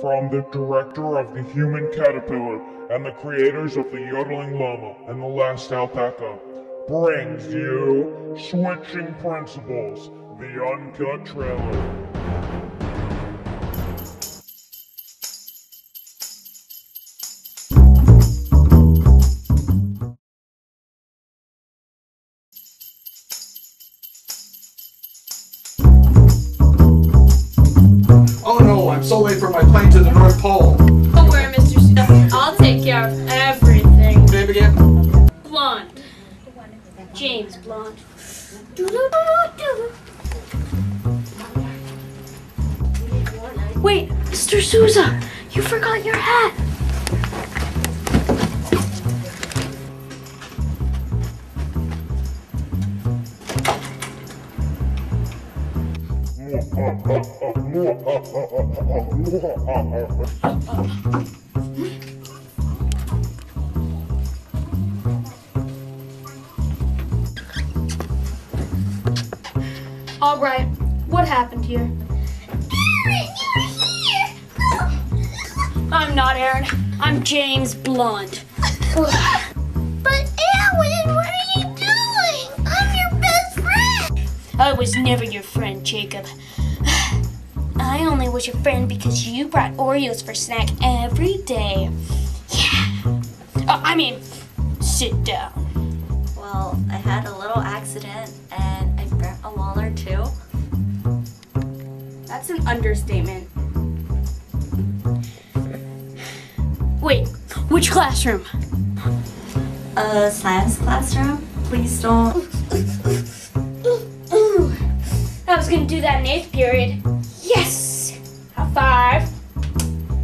From the director of the Human Caterpillar and the creators of the Yodeling Llama and the Last Alpaca, brings you Switching Principals, the uncut trailer. No, I'm so for my plane to the North Pole. Don't worry, Mr. Snow. I'll take care of everything. Name again? Blonde. James Blonde. Wait, Mr. Souza, you forgot your hat. All right, what happened here? I'm not Aaron. I'm James Blonde. Was never your friend, Jacob. I only was your friend because you brought Oreos for snack every day. Yeah. Uh, I mean, sit down. Well, I had a little accident and I burnt a wall or two. That's an understatement. Wait, which classroom? A science classroom? Please don't. I was gonna do that in eighth period. Yes! High five.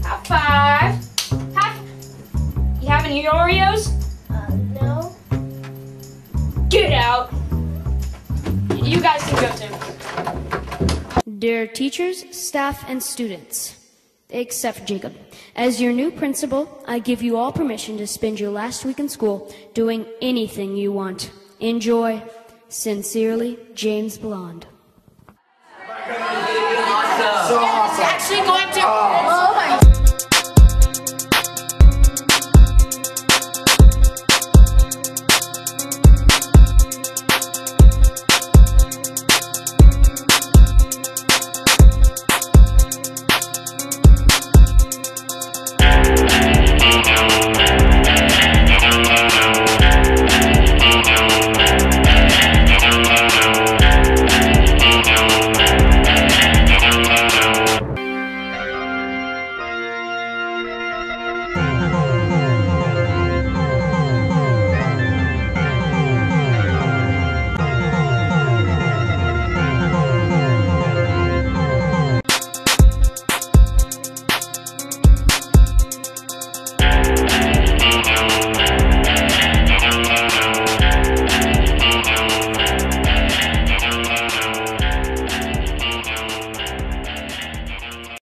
High five. High. You have any Oreos? Uh, no. Get out. You guys can go too. Dear teachers, staff, and students, except Jacob, as your new principal, I give you all permission to spend your last week in school doing anything you want. Enjoy. Sincerely, James Blonde. Actually, going to.